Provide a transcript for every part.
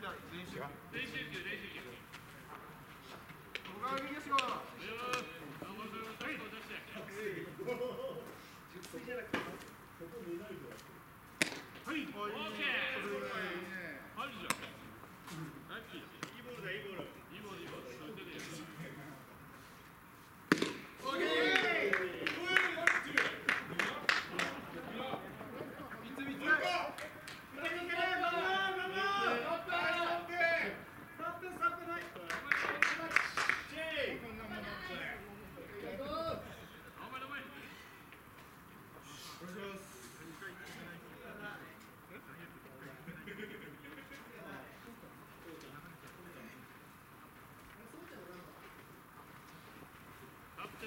はい、OK!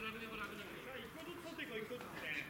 楽でも楽でも。一個ずつ取っていこう、一個ずつね。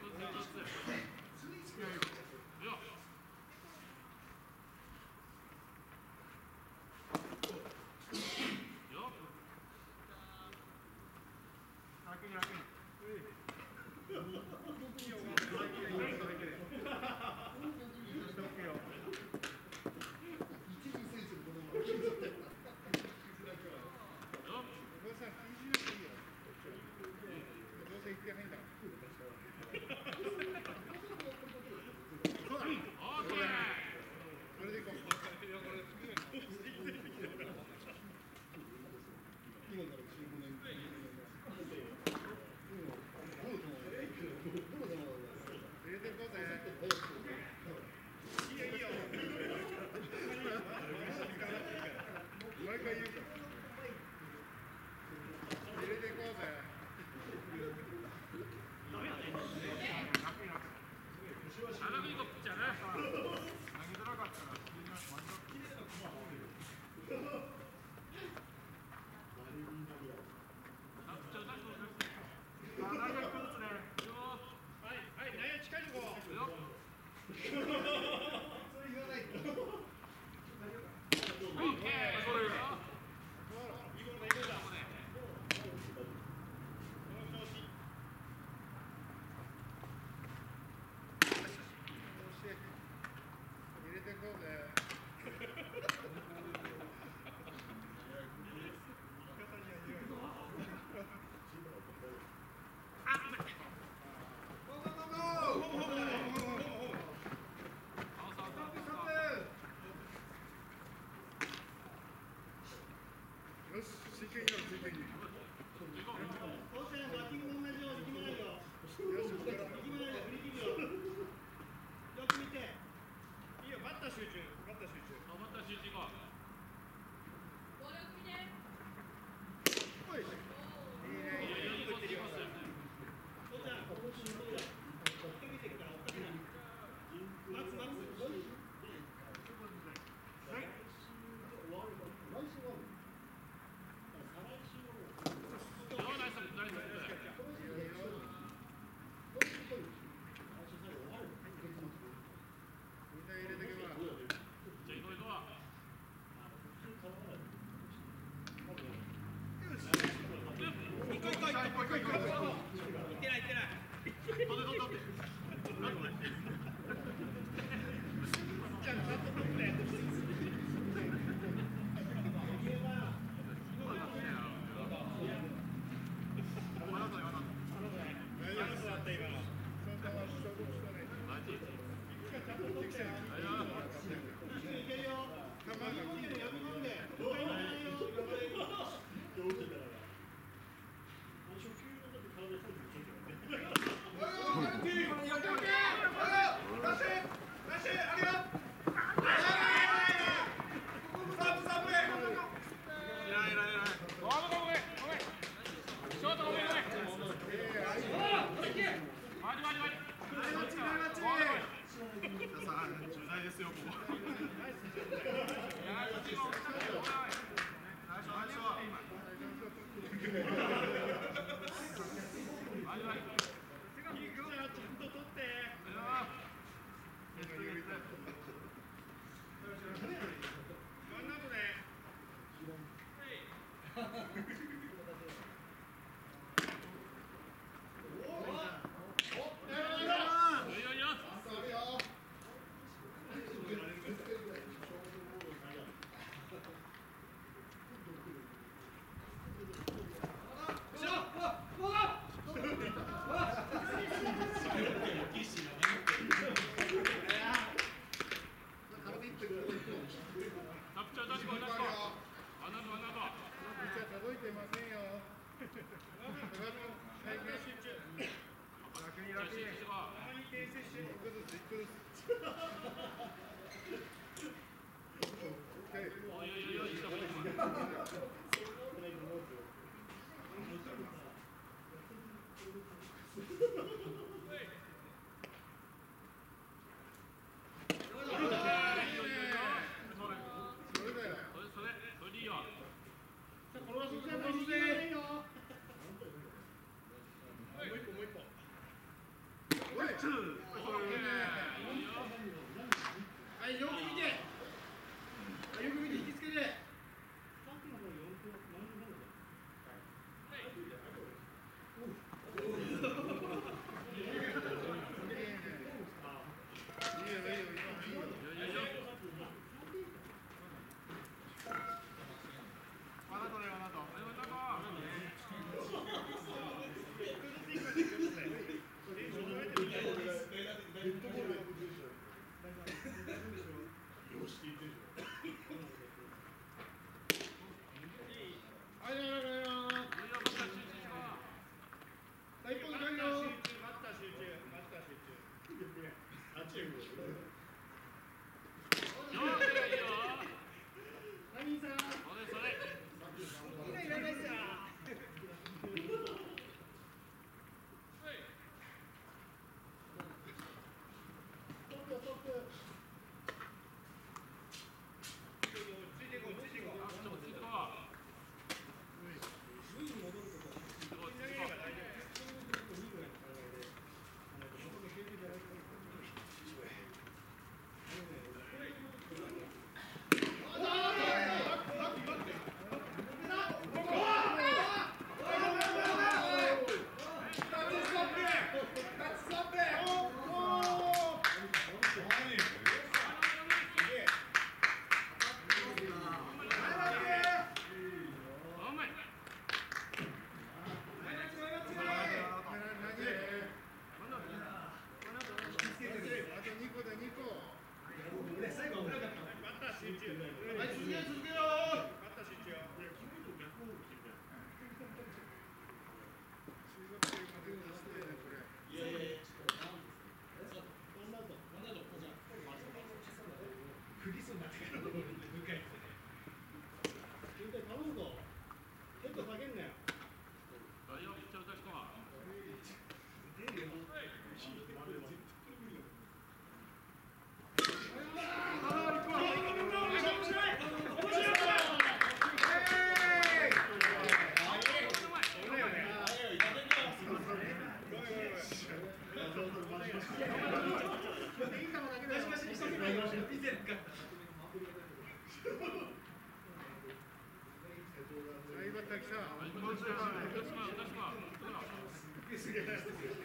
Yeah.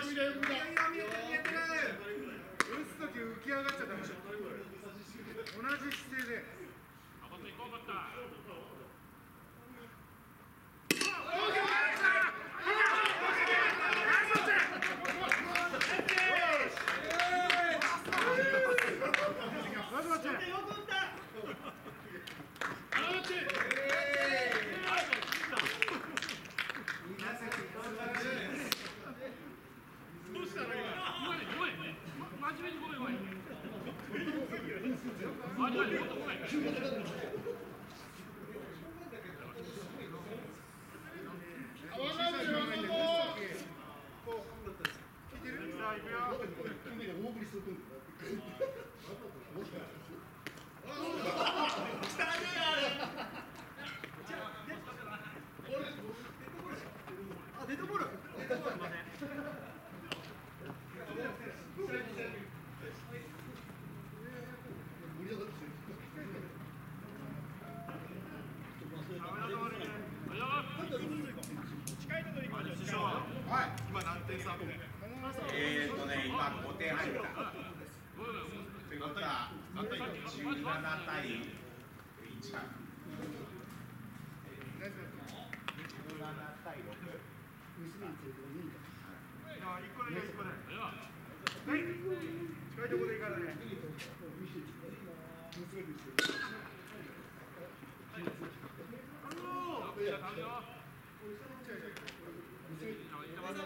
しが。打つとき浮き上がっちゃダメだ。同じ7対。い。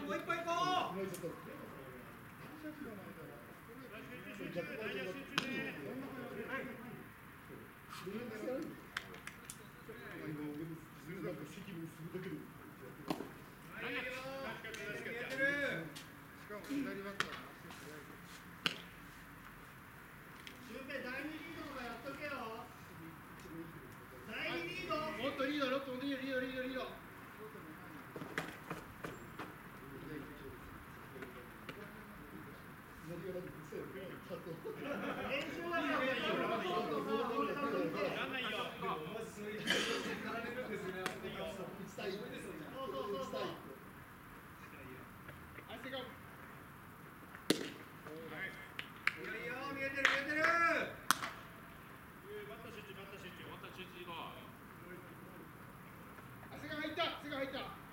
もう一杯行こう Gracias. 入ったすぐ入った。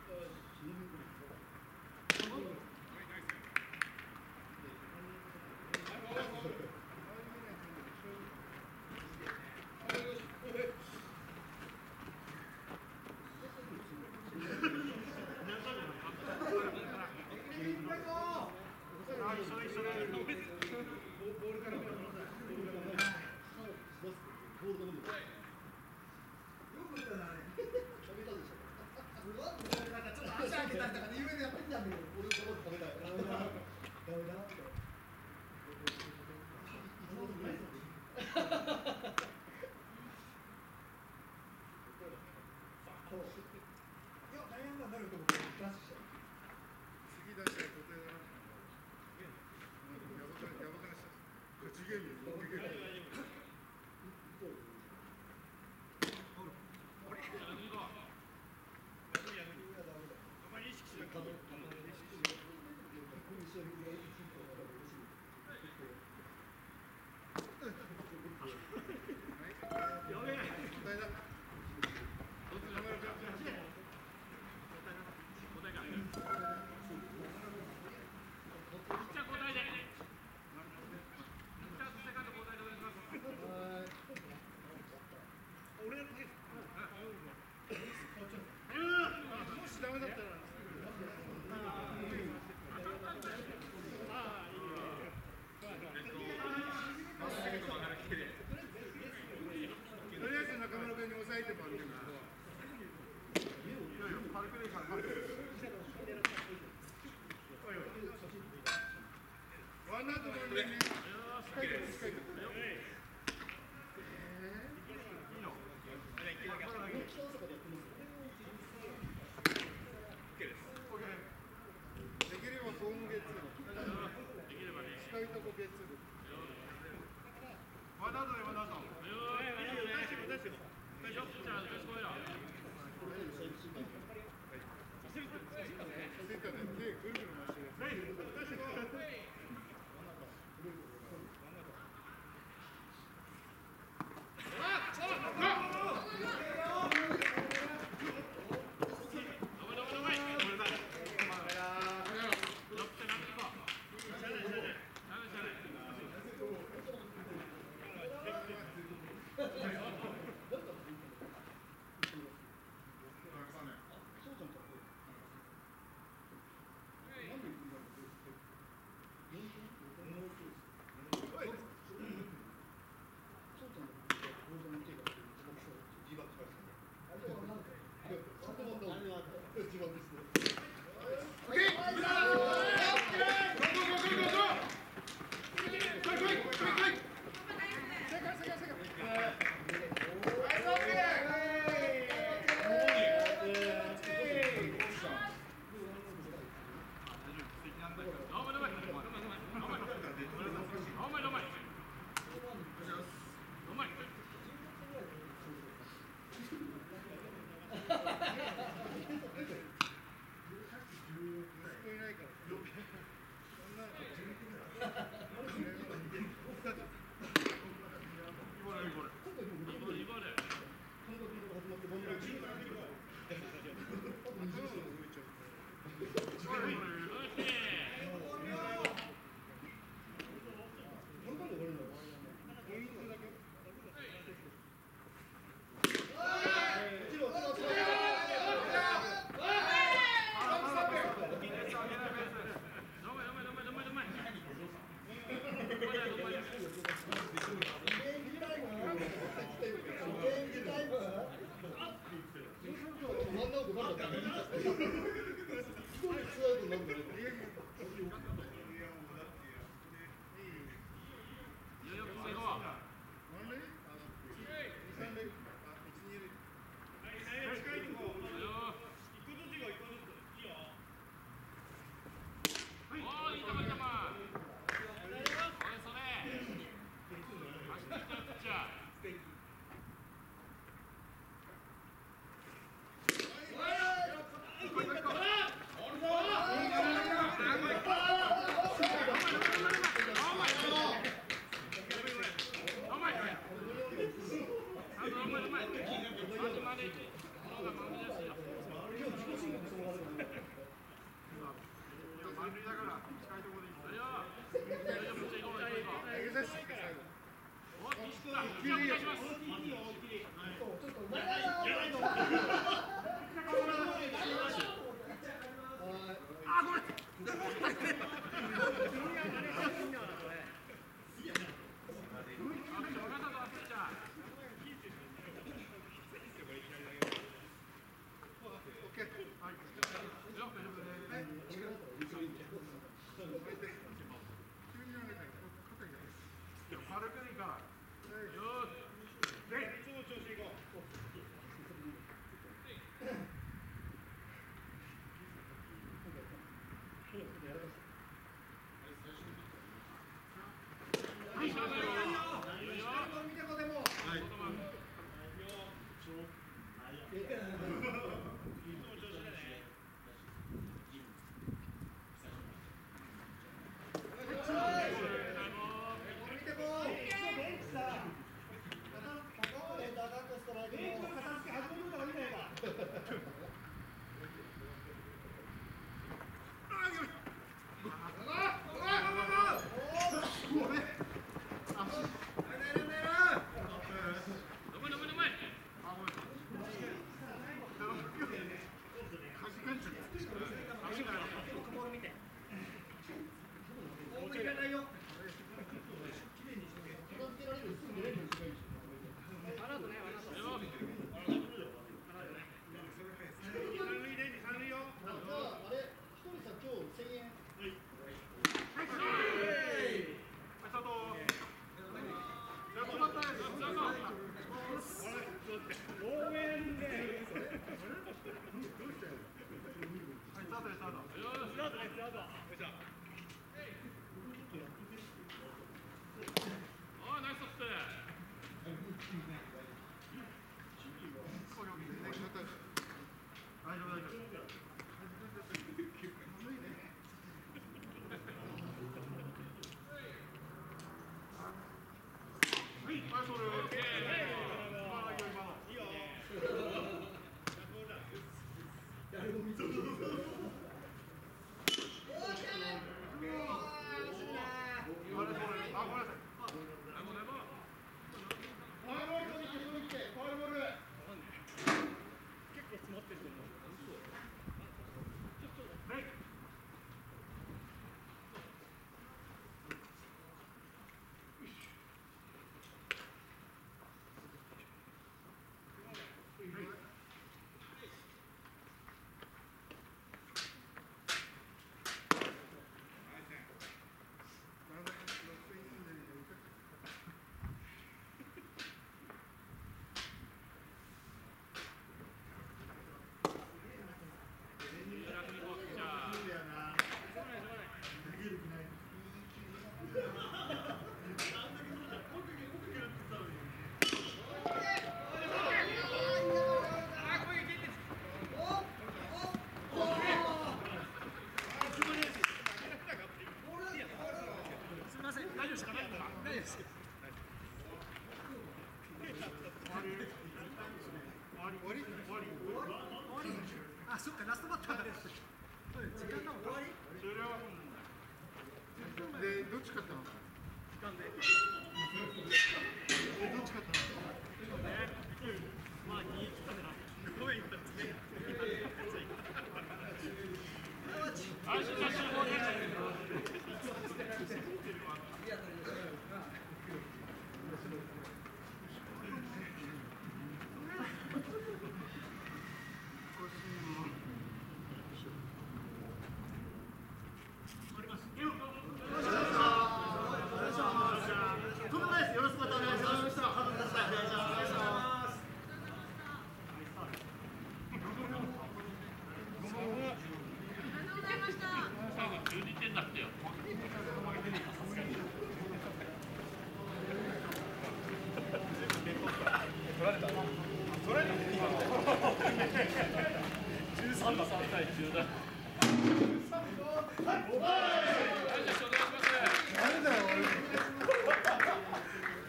ゃんで俺のこと食べたい。ダメだ。ダメだって。できれば今月、使いとこ月。あ、そっか、ラストバッターだね。時間なのか。終了でどっち勝ったの時間で。どっち勝ったのまあ、2たな。ごめん、言ったんですね。安心安心少しもなんだよ俺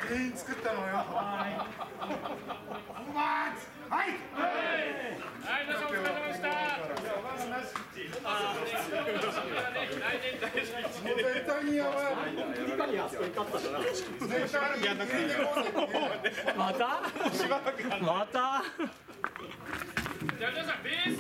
全員作ったのよはい皆さんお疲れ様でした絶対にやばい絶対に入れてこうぜまたまた？じゃあ皆さんベース